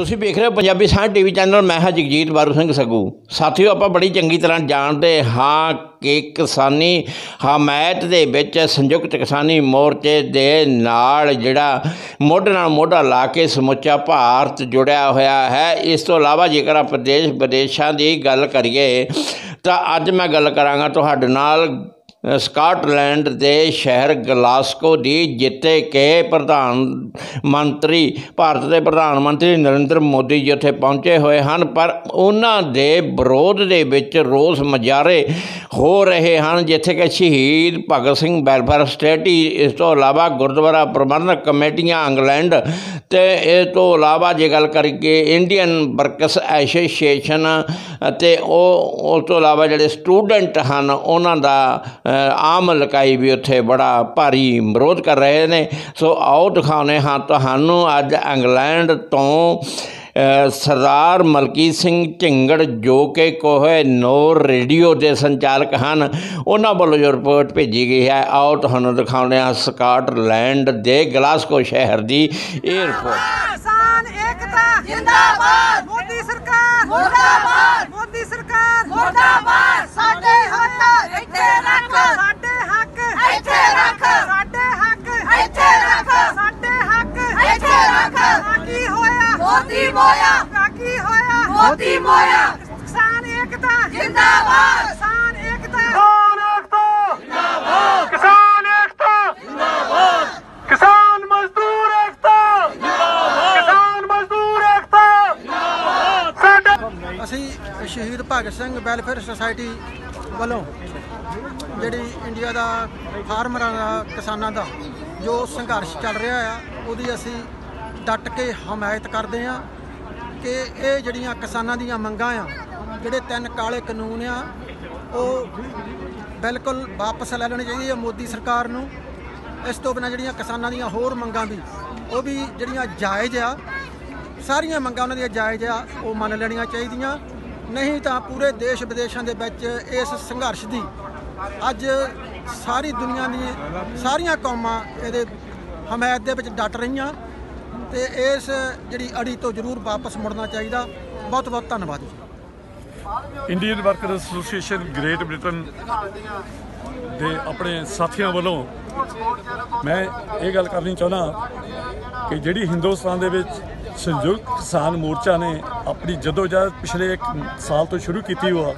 ਤੁਸੀਂ ਵੇਖ ਰਹੇ ਹੋ ਪੰਜਾਬੀ ਸਾਂਝ ਟੀਵੀ ਚੈਨਲ, ਮੈਂ ਹਾਂ ਜਗਜੀਤ ਬਾਰੂ ਸਿੰਘ ਸੱਗੂ। ਸਾਥੀਓ, ਆਪਾਂ ਬੜੀ ਚੰਗੀ ਤਰ੍ਹਾਂ ਜਾਣਦੇ ਹਾਂ ਕਿ ਕਿਸਾਨੀ ਹਮਾਇਤ ਦੇ ਵਿੱਚ ਸੰਯੁਕਤ ਕਿਸਾਨੀ ਮੋਰਚੇ ਦੇ ਨਾਲ ਜਿਹੜਾ ਮੋਢੇ ਨਾਲ ਮੋਢਾ ਲਾ ਕੇ ਸਮੁੱਚਾ ਭਾਰਤ ਜੁੜਿਆ ਹੋਇਆ ਹੈ। ਇਸ ਤੋਂ ਇਲਾਵਾ ਜੇਕਰ ਆਪਾਂ ਦੇਸ਼ ਵਿਦੇਸ਼ਾਂ ਦੀ ਗੱਲ ਕਰੀਏ, ਤਾਂ ਅੱਜ ਮੈਂ ਗੱਲ ਕਰਾਂਗਾ ਤੁਹਾਡੇ ਨਾਲ ਸਕਾਟਲੈਂਡ ਦੇ ਸ਼ਹਿਰ ਗਲਾਸਕੋ ਦੀ, ਜਿੱਥੇ ਕਿ ਪ੍ਰਧਾਨ ਮੰਤਰੀ, ਭਾਰਤ ਦੇ ਪ੍ਰਧਾਨ ਮੰਤਰੀ ਨਰਿੰਦਰ ਮੋਦੀ ਜੀ ਉੱਥੇ ਪਹੁੰਚੇ ਹੋਏ ਹਨ, ਪਰ ਉਹਨਾਂ ਦੇ ਵਿਰੋਧ ਦੇ ਵਿੱਚ ਰੋਸ ਮਜਾਰੇ ਹੋ ਰਹੇ ਹਨ, ਜਿੱਥੇ ਕਿ ਸ਼ਹੀਦ ਭਗਤ ਸਿੰਘ ਵੈਲਫੇਅਰ ਸਟੇਟੀ ਇਸ ਤੋਂ ਇਲਾਵਾ ਗੁਰਦੁਆਰਾ ਪ੍ਰਬੰਧਕ ਕਮੇਟੀਆਂ ਇੰਗਲੈਂਡ ਤੇ ਇਸ ਤੋਂ ਇਲਾਵਾ ਜੇ ਗੱਲ ਕਰੀਏ ਇੰਡੀਅਨ ਵਰਕਸ ਐਸੋਸੀਏਸ਼ਨ ਅਤੇ ਉਹ, ਉਸ ਤੋਂ ਇਲਾਵਾ ਜਿਹੜੇ ਸਟੂਡੈਂਟ ਹਨ, ਉਹਨਾਂ ਦਾ ਆਮ ਲਕਾਈ ਵੀ ਉੱਥੇ ਬੜਾ ਭਾਰੀ ਵਿਰੋਧ ਕਰ ਰਹੇ ਨੇ। ਸੋ ਆਓ ਦਿਖਾਉਨੇ ਹਾਂ ਤੁਹਾਨੂੰ ਅੱਜ ਇੰਗਲੈਂਡ ਤੋਂ ਸਰਦਾਰ ਮਲਕੀਤ ਸਿੰਘ ਝਿੰਗੜ ਜੋ ਕਿ ਕੋਹੇ ਨੌਰ ਰੇਡੀਓ ਦੇ ਸੰਚਾਲਕ ਹਨ, ਉਹਨਾਂ ਵੱਲੋਂ ਜੋ ਰਿਪੋਰਟ ਭੇਜੀ ਗਈ ਹੈ। ਆਓ ਤੁਹਾਨੂੰ ਦਿਖਾਉਂਦੇ ਹਾਂ ਸਕਾਟਲੈਂਡ ਦੇ ਗਲਾਸਕੋ ਸ਼ਹਿਰ ਦੀ ਇਹ ਰਿਪੋਰਟ। ਕਿਸਾਨ ਏਕਤਾ ਜਿੰਦਾਬਾਦ। ਮੋਦੀ ਸਰਕਾਰ ਮੁਰਦਾਬਾਦ ਮੋਦੀ ਸਰਕਾਰ ਮੁਰਦਾਬਾਦ ਸਾਡੇ ਹੱਕ ਇੱਥੇ ਰੱਖ ਸਾਡੇ ਹੱਕ ਇੱਥੇ ਰੱਖ ਸਾਡੇ ਹੱਕ ਇੱਥੇ ਰੱਖ ਸਾਡੇ ਹੱਕ ਇੱਥੇ ਰੱਖ ਕੀ ਹੋਇਆ ਮੋਦੀ ਮੋਇਆ ਕੀ ਹੋਇਆ ਮੋਦੀ ਮੋਇਆ। ਕਿਸਾਨ ਏਕਤਾ। ਜਿੰਦਾਬਾਦ। ਕਿਸਾਨ ਏਕਤਾ। ਕਿਸਾਨ ਏਕਤਾ। ਜਿੰਦਾਬਾਦ। ਕਿਸਾਨ ਮਜ਼ਦੂਰ ਏਕਤਾ। ਜਿੰਦਾਬਾਦ। ਕਿਸਾਨ ਮਜ਼ਦੂਰ ਏਕਤਾ। ਜਿੰਦਾਬਾਦ। ਸਾਡਾ ਅਸੀਂ ਸ਼ਹੀਦ ਭਗਤ ਸਿੰਘ ਵੈਲਫੇਅਰ ਸੁਸਾਇਟੀ ਵੱਲੋਂ ਜਿਹੜੀ ਇੰਡੀਆ ਦਾ ਫਾਰਮਰਾਂ ਦਾ ਕਿਸਾਨਾਂ ਦਾ ਜੋ ਸੰਘਰਸ਼ ਚੱਲ ਰਿਹਾ ਆ ਉਹਦੀ ਅਸੀਂ ਡਟ ਕੇ ਹਮਾਇਤ ਕਰਦੇ ਆ ਕਿ ਇਹ ਜਿਹੜੀਆਂ ਕਿਸਾਨਾਂ ਦੀਆਂ ਮੰਗਾਂ ਆ, ਜਿਹੜੇ ਤਿੰਨ ਕਾਲੇ ਕਾਨੂੰਨ ਆ, ਉਹ ਬਿਲਕੁਲ ਵਾਪਸ ਲੈ ਲੈਣੇ ਚਾਹੀਦੇ ਆ ਮੋਦੀ ਸਰਕਾਰ ਨੂੰ। ਇਸ ਤੋਂ ਬਿਨਾਂ ਜਿਹੜੀਆਂ ਕਿਸਾਨਾਂ ਦੀਆਂ ਹੋਰ ਮੰਗਾਂ ਵੀ, ਉਹ ਵੀ ਜਿਹੜੀਆਂ ਜਾਇਜ਼ ਆ, ਸਾਰੀਆਂ ਮੰਗਾਂ ਉਹਨਾਂ ਦੀਆਂ ਜਾਇਜ਼ ਆ, ਉਹ ਮੰਨ ਲੈਣੀਆਂ ਚਾਹੀਦੀਆਂ। ਨਹੀਂ ਤਾਂ ਪੂਰੇ ਦੇਸ਼ ਵਿਦੇਸ਼ਾਂ ਦੇ ਵਿੱਚ ਇਸ ਸੰਘਰਸ਼ ਦੀ ਅੱਜ ਸਾਰੀ ਦੁਨੀਆ ਦੀ, ਸਾਰੀਆਂ ਕੌਮਾਂ ਇਹਦੇ ਹਮਾਇਤ ਦੇ ਵਿੱਚ ਡਟ ਰਹੀਆਂ। ਤੇ ਇਸ ਜਿਹੜੀ ਅੜੀ ਤੋਂ ਜ਼ਰੂਰ ਵਾਪਸ ਮੁੜਨਾ ਚਾਹੀਦਾ। ਬਹੁਤ ਬਹੁਤ ਧੰਨਵਾਦ ਜੀ। Indian worker association Great Britain ਦੇ ਆਪਣੇ ਸਾਥੀਆਂ ਵੱਲੋਂ ਮੈਂ ਇਹ ਗੱਲ ਕਰਨੀ ਚਾਹੁੰਦਾ ਕਿ ਜਿਹੜੀ ਹਿੰਦੁਸਤਾਨ ਦੇ ਵਿੱਚ ਸੰਯੁਕਤ ਕਿਸਾਨ ਮੋਰਚਾ ਨੇ ਆਪਣੀ ਜਦੋਜਹਿਦ ਪਿਛਲੇ 1 ਸਾਲ ਤੋਂ ਸ਼ੁਰੂ ਕੀਤੀ ਹੋਆ,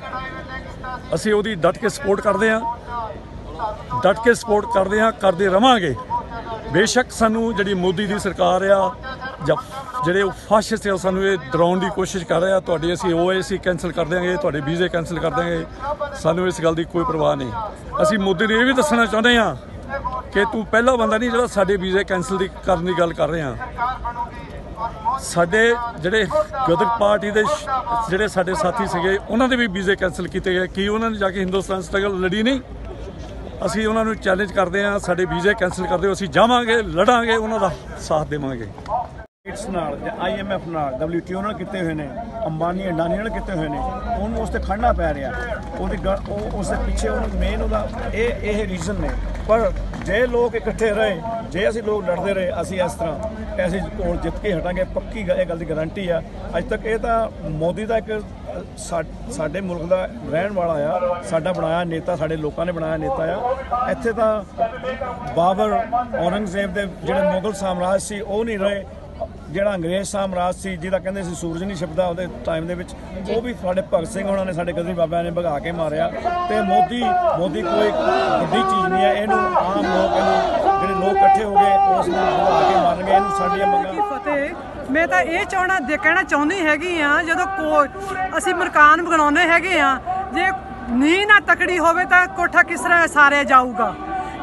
ਅਸੀਂ ਉਹਦੀ ਡਟ ਕੇ ਸਪੋਰਟ ਕਰਦੇ ਹਾਂ। ਡਟ ਕੇ ਸਪੋਰਟ ਕਰਦੇ ਹਾਂ, ਕਰਦੇ ਰਵਾਂਗੇ। ਬੇਸ਼ੱਕ ਸਾਨੂੰ ਜਿਹੜੀ ਮੋਦੀ ਦੀ ਸਰਕਾਰ ਆ, ਜਾਂ ਜਿਹੜੇ ਫਾਸ਼ਿਸਟ ਆ ਸਾਨੂੰ ਇਹ ਡਰਾਉਣ ਦੀ ਕੋਸ਼ਿਸ਼ ਕਰ ਰਹੇ ਆ। ਤੁਹਾਡੇ ਅਸੀਂ ਓਏਸੀ ਕੈਨਸਲ ਕਰ ਦਿਆਂਗੇ, ਤੁਹਾਡੇ ਵੀਜ਼ੇ ਕੈਨਸਲ ਕਰ ਦਿਆਂਗੇ। ਸਾਨੂੰ ਇਸ ਗੱਲ ਦੀ ਕੋਈ ਪਰਵਾਹ ਨਹੀਂ। ਅਸੀਂ ਮੋਦੀ ਨੂੰ ਇਹ ਵੀ ਦੱਸਣਾ ਚਾਹੁੰਦੇ ਆ ਕਿ ਤੂੰ ਪਹਿਲਾ ਬੰਦਾ ਨਹੀਂ ਜਿਹੜਾ ਸਾਡੇ ਵੀਜ਼ੇ ਕੈਨਸਲ ਦੀ ਕਰਨ ਦੀ ਗੱਲ ਕਰ ਰਹੇ। ਆ ਸਾਡੇ ਜਿਹੜੇ ਗਦਰ ਪਾਰਟੀ ਦੇ ਜਿਹੜੇ ਸਾਡੇ ਸਾਥੀ ਸੀਗੇ, ਉਹਨਾਂ ਦੇ ਵੀ ਵੀਜ਼ੇ ਕੈਨਸਲ ਕੀਤੇ ਗਏ। ਕੀ ਉਹਨਾਂ ਨੇ ਜਾ ਕੇ ਹਿੰਦੁਸਤਾਨ ਸਟਰਗਲ ਲੜੀ ਨਹੀਂ? ਅਸੀਂ ਉਹਨਾਂ ਨੂੰ ਚੈਲੰਜ ਕਰਦੇ ਹਾਂ, ਸਾਡੇ ਵੀਜ਼ੇ ਕੈਨਸਲ ਕਰ ਦਿਓ, ਅਸੀਂ ਜਾਵਾਂਗੇ, ਲੜਾਂਗੇ, ਉਹਨਾਂ ਦਾ ਸਾਥ ਦੇਵਾਂਗੇ। ਇਟਸ ਨਾਲ, ਜਾਂ ਆਈਐਮਐਫ ਨਾਲ ਡਬਲਯੂਟੀਓ ਨਾਲ ਕੀਤੇ ਹੋਏ ਨੇ। ਅੰਬਾਨੀ ਅਡਾਨੀ ਨਾਲ ਕੀਤੇ ਹੋਏ ਨੇ, ਉਹਨੂੰ ਉਸ ਤੇ ਖੜਨਾ ਪੈ ਰਿਹਾ। ਉਹਦੀ ਗੱਲ- ਉਹ, ਉਸ ਦੇ ਪਿੱਛੇ ਉਹਨੂੰ ਮੇਨ ਉਹਦਾ, ਇਹ ਇਹ ਰੀਜ਼ਨ ਨੇ। ਪਰ ਜੇ ਲੋਕ ਇਕੱਠੇ ਰਹੇ, ਜੇ ਅਸੀਂ ਲੋਕ ਲੜਦੇ ਰਹੇ, ਅਸੀਂ ਇਸ ਤਰ੍ਹਾਂ ਅਸੀਂ ਕੋਲ ਜਿੱਤ ਕੇ ਹਟਾਂਗੇ, ਪੱਕੀ ਗੱਲ- ਇਹ ਗੱਲ ਦੀ ਗਾਰੰਟੀ ਆ। ਅੱਜ ਤੱਕ ਇਹ ਤਾਂ ਮੋਦੀ ਦਾ ਇੱਕ ਸਾਡੇ ਮੁਲਕ ਦਾ ਰਹਿਣ ਵਾਲਾ ਆ, ਸਾਡਾ ਬਣਾਇਆ ਨੇਤਾ, ਸਾਡੇ ਲੋਕਾਂ ਨੇ ਬਣਾਇਆ ਨੇਤਾ ਆ। ਇੱਥੇ ਤਾਂ ਬਾਬਰ ਔਰੰਗਜ਼ੇਬ ਦੇ ਜਿਹੜੇ ਮੁਗਲ ਸਾਮਰਾਜ ਸੀ, ਉਹ ਨਹੀਂ ਰਹੇ। ਜਿਹੜਾ ਅੰਗਰੇਜ਼ ਸਾਮਰਾਜ ਸੀ, ਜਿਹਦਾ ਕਹਿੰਦੇ ਸੀ ਸੂਰਜ ਨਹੀਂ ਛਿਪਦਾ ਉਹਦੇ ਟਾਈਮ ਦੇ ਵਿੱਚ, ਉਹ ਵੀ ਸਾਡੇ ਭਗਤ ਸਿੰਘ ਉਹਨਾਂ ਨੇ ਸਾਡੇ ਗਦਰੀ ਬਾਬਿਆਂ ਨੇ ਭਗਾ ਕੇ ਮਾਰਿਆ ਤੇ ਮੋਦੀ ਮੋਦੀ ਕੋਈ ਵੱਡੀ ਚੀਜ਼ ਨਹੀਂ ਹੈ, ਇਹਨੂੰ ਆਮ ਲੋਕ, ਇਹਨੂੰ ਜਿਹੜੇ ਲੋਕ ਇਕੱਠੇ ਹੋ ਗਏ, ਉਸ ਨੂੰ ਭਗਾ ਕੇ ਮਾਰਨਗੇ, ਇਹਨੂੰ ਸਾਡੀਆਂ ਮੰਗਾਂ ਫਤਿਹ? ਮੈਂ ਤਾਂ ਇਹ ਚਾਹਣਾ ਦੇ ਕਹਿਣਾ ਚਾਹੁੰਦੀ ਹੈਗੀ ਆ, ਜਦੋਂ ਕੋ ਅਸੀਂ ਮਕਾਨ ਬਣਾਉਂਦੇ ਹੈਗੇ ਆ, ਜੇ ਨੀਂਹ ਨਾ ਤਕੜੀ ਹੋਵੇ ਤਾਂ ਕੋਠਾ ਕਿਸ ਤਰ੍ਹਾਂ ਸਾਰਿਆ ਜਾਊਗਾ?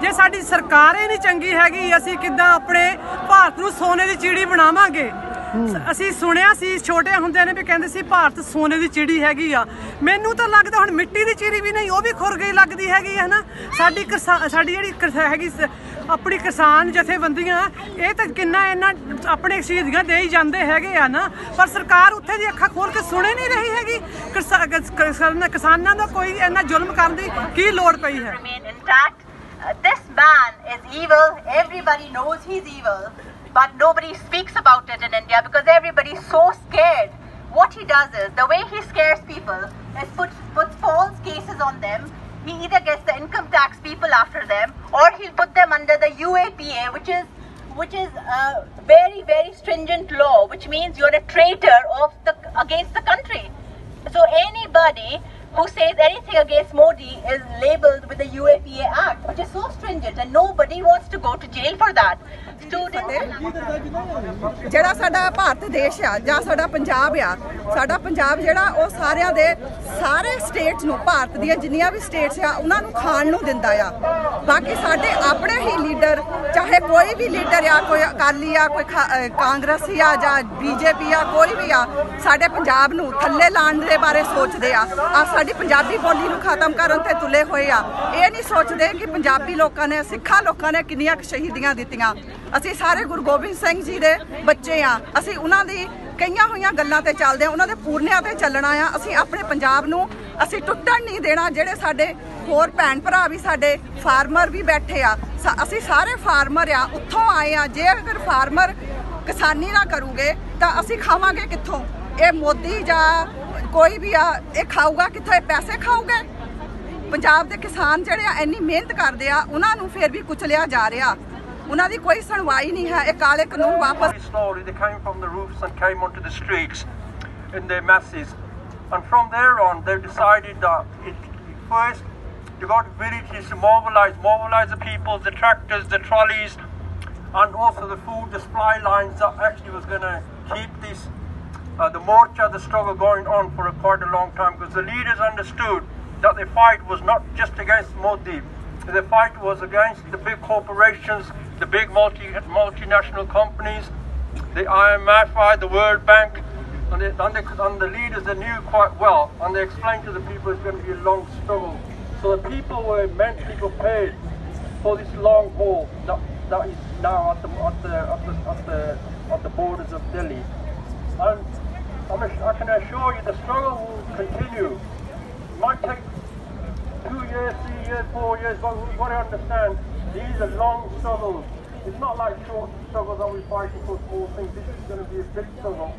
ਜੇ ਸਾਡੀ ਸਰਕਾਰ ਹੀ ਨਹੀਂ ਚੰਗੀ ਹੈਗੀ, ਅਸੀਂ ਕਿੱਦਾਂ ਆਪਣੇ ਭਾਰਤ ਨੂੰ ਸੋਨੇ ਦੀ ਚਿੜੀ ਬਣਾਵਾਂਗੇ? ਅਸੀਂ ਸੁਣਿਆ ਸੀ, ਛੋਟੇ ਹੁੰਦਿਆਂ ਨੇ ਵੀ ਕਹਿੰਦੇ ਸੀ, ਭਾਰਤ ਸੋਨੇ ਦੀ ਚਿੜੀ ਹੈਗੀ ਆ। ਮੈਨੂੰ ਤਾਂ ਲੱਗਦਾ ਹੁਣ ਮਿੱਟੀ ਦੀ ਚਿੜੀ ਵੀ ਨਹੀਂ, ਉਹ ਵੀ ਖੁਰ ਗਈ ਲੱਗਦੀ ਹੈਗੀ ਹੈ ਨਾ ਸਾਡੀ ਕਿਸਾ- ਸਾਡੀ ਜਿਹੜੀ ਕਿਸ- ਹੈਗੀ ਆਪਣੀ ਕਿਸਾਨ ਜਥੇਬੰਦੀਆਂ, ਇਹ ਤਾਂ ਕਿੰਨਾ ਇਹਨਾਂ ਆਪਣੇ ਸ਼ਹੀਦੀਆਂ ਦੇ ਹੀ ਜਾਂਦੇ ਹੈਗੇ ਆ, ਨਾ? ਪਰ ਸਰਕਾਰ ਉੱਥੇ ਦੀ ਅੱਖਾਂ ਖੋਲ ਕੇ ਸੁਣੇ ਨਹੀਂ ਰਹੀ ਹੈਗੀ। ਕਿਸਾ- ਕਿਸਾਨਾਂ ਦਾ ਕੋਈ ਇੰਨਾ ਜ਼ੁਲਮ ਕਰਨ ਦੀ ਕੀ ਲੋੜ ਪਈ ਹੈ. Uh, this man is evil. Everybody knows he's evil. but nobody speaks about it in India because everybody's so scared. What he does is the way he scares people is put puts false cases on them. He either gets the income tax people after them, or he'll put them under the UAPA, which is which is a very very stringent law, which means you're a traitor of the against the country. So anybody who says anything against Modi is labeled with the UAPA Act, which is so stringent, and nobody wants to go to jail for that. Students. ਜਿਹੜਾ ਸਾਡਾ ਭਾਰਤ ਦੇਸ਼ ਆ, ਜਾਂ ਸਾਡਾ ਪੰਜਾਬ ਆ, ਸਾਡਾ ਪੰਜਾਬ ਜਿਹੜਾ, ਉਹ ਸਾਰਿਆਂ ਦੇ ਸਾਰੇ ਸਟੇਟਸ ਨੂੰ, ਭਾਰਤ ਦੀਆਂ ਜਿੰਨੀਆਂ ਵੀ ਸਟੇਟਸ ਆ, ਉਹਨਾਂ ਨੂੰ ਖਾਣ ਨੂੰ ਦਿੰਦਾ ਆ। ਬਾਕੀ ਸਾਡੇ ਆਪਣੇ ਹੀ ਲੀਡਰ ਚਾਹੇ ਕੋਈ ਵੀ ਲੀਡਰ ਆ, ਕੋਈ ਅਕਾਲੀ ਆ, ਕੋਈ ਖਾ- ਕਾਂਗਰਸੀ ਆ, ਜਾਂ ਬੀਜੇਪੀ ਆ, ਕੋਈ ਵੀ ਆ, ਸਾਡੇ ਪੰਜਾਬ ਨੂੰ ਥੱਲੇ ਲਾਉਣ ਦੇ ਬਾਰੇ ਸੋਚਦੇ ਆ। ਆ ਸਾਡੀ ਪੰਜਾਬੀ ਬੋਲੀ ਨੂੰ ਖਤਮ ਕਰਨ ਤੇ ਤੁਲੇ ਹੋਏ ਆ। ਇਹ ਨਹੀਂ ਸੋਚਦੇ ਕਿ ਪੰਜਾਬੀ ਲੋਕਾਂ ਨੇ, ਸਿੱਖਾਂ ਲੋਕਾਂ ਨੇ ਕਿੰਨੀਆਂ ਕੁ ਸ਼ਹੀਦੀਆਂ ਦਿੱਤੀਆਂ। ਅਸੀਂ ਸਾਰੇ ਗੁਰੂ ਗੋਬਿੰਦ ਸਿੰਘ ਜੀ ਦੇ ਬੱਚੇ ਆ। ਅਸੀਂ ਉਹਨਾਂ ਦੀ ਕਈਆਂ ਹੋਈਆਂ ਗੱਲਾਂ ਤੇ ਚੱਲਦੇ ਆ, ਉਹਨਾਂ ਦੇ ਪੂਰਨਿਆਂ ਤੇ ਚੱਲਣਾ ਆ। ਅਸੀਂ ਆਪਣੇ ਪੰਜਾਬ ਨੂੰ ਅਸੀਂ ਟੁੱਟਣ ਨਹੀਂ ਦੇਣਾ, ਜਿਹੜੇ ਸਾਡੇ ਹੋਰ ਭੈਣ ਭਰਾ ਵੀ, ਸਾਡੇ ਫਾਰਮਰ ਵੀ ਬੈਠੇ ਆ। ਸ- ਅਸੀਂ ਸਾਰੇ ਫਾਰਮਰ ਆ, ਉੱਥੋਂ ਆਏ ਆ। ਜੇ ਅਗਰ ਫਾਰਮਰ ਕਿਸਾਨੀ ਨਾ ਕਰੂਗੇ, ਤਾਂ ਅਸੀਂ ਖਾਵਾਂਗੇ ਕਿੱਥੋਂ? ਇਹ ਮੋਦੀ ਜਾਂ ਕੋਈ ਵੀ ਆ, ਇਹ ਖਾਊਗਾ ਕਿੱਥੋਂ? ਇਹ ਪੈਸੇ ਖਾਊਗੇ? ਪੰਜਾਬ ਦੇ ਕਿਸਾਨ ਜਿਹੜੇ ਆ, ਇੰਨੀ ਮਿਹਨਤ ਕਰਦੇ ਆ, ਉਹਨਾਂ ਨੂੰ ਫਿਰ ਵੀ ਕੁਚਲਿਆ ਜਾ ਰਿਹਾ। ਉਹਨਾਂ ਦੀ ਕੋਈ ਸੁਣਵਾਈ ਨਹੀਂ ਹੈ ਇਹ ਕਾਲੇ ਕਾਨੂੰਨ ਵਾਪਸ Very slowly, they came from the roofs and came onto the streets in their masses. And from there on, they decided that it, first to go to villages to mobilize, mobilize the people, the tractors, the trolleys, and also the food, the supply lines that actually was going to keep this, uh, the morcha, the struggle going on for a quite a long time because the leaders understood that the fight was not just against Modi. the fight was against the big corporations, the big multi, multinational companies, the IMF, the World Bank, and the, and, the, and the leaders they knew quite well, and they explained to the people it's going to be a long struggle. So the people were mentally prepared for this long haul that, that is now at the, at the, at the, at the, at the borders of Delhi. And I'm, I can assure you the struggle will continue. It might take two years, years, four years, but we've got to understand these are long struggles. It's not like short struggles that we're fighting for small things. This is going to be a big struggle.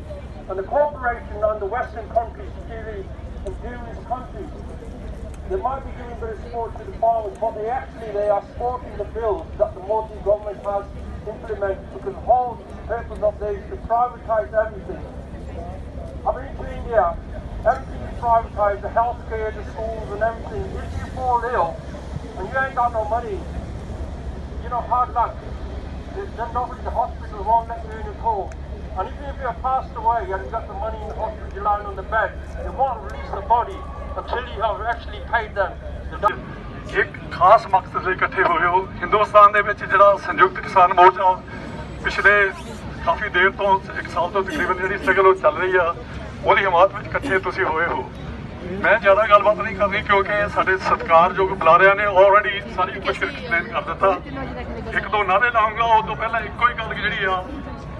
And the cooperation on the Western countries, Chile, imperialist countries, they might be giving of support to the farmers, but they actually they are supporting the bills that the Modi government has implemented because the whole purpose of this is to privatize everything. I've been to India, everything is privatized, the healthcare, the schools and everything. If you fall ill and you ain't got no money, you know, hard luck. There's there's nobody, the hospital won't let you in at all. And even if you're passed away and you've got the money in the hospital, you're lying on the bed, they won't release the body until you have actually paid them. The doc- ਇੱਕ ਖਾਸ ਮਕਸਦ ਲਈ ਇਕੱਠੇ ਹੋਏ ਹੋ ਹਿੰਦੁਸਤਾਨ ਦੇ ਵਿੱਚ ਜਿਹੜਾ ਸੰਯੁਕਤ ਕਿਸਾਨ ਮੋਰਚਾ ਪਿਛਲੇ ਕਾਫੀ ਦੇਰ ਤੋਂ ਇੱਕ ਸਾਲ ਤੋਂ ਤਕਰੀਬਨ ਜਿਹੜੀ ਸਟਰਗਲ ਉਹ ਚੱਲ ਰਹੀ ਆ ਉਹਦੀ ਹਮਾਇਤ ਵਿੱਚ ਇਕੱਠੇ ਤੁਸੀਂ ਹੋਏ ਹੋ। ਮੈਂ ਜ਼ਿਆਦਾ ਗੱਲਬਾਤ ਨਹੀਂ ਕਰਨੀ ਕਿਉਂਕਿ ਸਾਡੇ ਸਤਿਕਾਰਯੋਗ ਬੁਲਾਰਿਆਂ ਨੇ ਆਲਰੇਡੀ ਸਾਰੀ ਕੁਝ ਐਕਸਪਲੇਨ ਕਰ ਦਿੱਤਾ। ਇੱਕ ਦੋ ਨਾਰੇ ਲਾਉਂਗਾ ਉਸ ਤੋਂ ਪਹਿਲਾਂ ਇੱਕੋ ਹੀ ਗੱਲ ਜਿਹੜੀ ਆ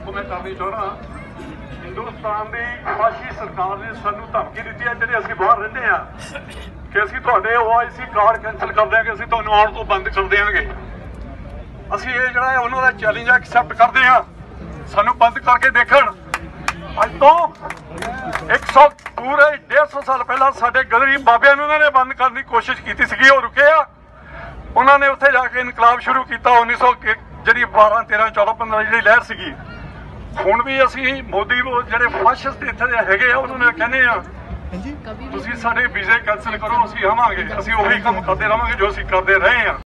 ਉਹ ਮੈਂ ਕਰਨੀ ਚਾਹੁੰਦਾ। ਹਿੰਦੁਸਤਾਨ ਦੀ ਫਾਸ਼ੀ ਸਰਕਾਰ ਨੇ ਸਾਨੂੰ ਧਮਕੀ ਦਿੱਤੀ ਹੈ ਜਿਹੜੇ ਅਸੀਂ ਬਾਹਰ ਰਹਿੰਦੇ ਆ ਕਿ ਅਸੀਂ ਤੁਹਾਡੇ ਓਆਈਸੀ ਕਾਰਡ ਕੈਨਸਲ ਕਰ ਦਿਆਂਗੇ ਅਸੀਂ ਤੁਹਾਨੂੰ ਆਉਣ ਤੋਂ ਬੰਦ ਕਰ ਦਿਆਂਗੇ। ਅਸੀਂ ਇਹ ਜਿਹੜਾ ਹੈ ਉਹਨਾਂ ਦਾ ਚੈਲੰਜ ਐਕਸੈਪਟ ਕਰਦੇ ਹਾਂ। ਸਾਨੂੰ ਬੰਦ ਕਰਕੇ ਦੇਖਣ। ਅੱਜ ਤੋਂ 100 ਪੂਰੇ 150 ਸਾਲ ਪਹਿਲਾਂ ਸਾਡੇ ਗਦਰੀ ਬਾਬਿਆਂ ਨੂੰ ਉਹਨਾਂ ਨੇ ਬੰਦ ਕਰਨ ਦੀ ਕੋਸ਼ਿਸ਼ ਕੀਤੀ ਸੀਗੀ ਉਹ ਰੁਕੇ ਆ। ਉਹਨਾਂ ਨੇ ਉੱਥੇ ਜਾ ਕੇ ਇਨਕਲਾਬ ਸ਼ੁਰੂ ਕੀਤਾ 1900 ਕਿ- ਜਿਹੜੀ 12 13 14 15 ਜਿਹੜੀ ਲਹਿਰ ਸੀਗੀ। ਹੁਣ ਵੀ ਅਸੀਂ ਮੋਦੀ ਉਹ ਜਿਹੜੇ ਫਾਸ਼ਿਸਟ ਇੱਥੇ ਦੇ ਹੈਗੇ ਆ ਉਹਨਾਂ ਨੂੰ ਕਹਿੰਦੇ ਆ ਤੁਸੀਂ ਸਾਡੇ ਵੀਜ਼ੇ ਕੈਨਸਲ ਕਰੋ ਅਸੀਂ ਆਵਾਂਗੇ ਅਸੀਂ ਉਹੀ ਕੰਮ ਕਰਦੇ ਰਵਾਂਗੇ ਜੋ ਅਸੀਂ ਕਰਦੇ ਰਹੇ ਆ।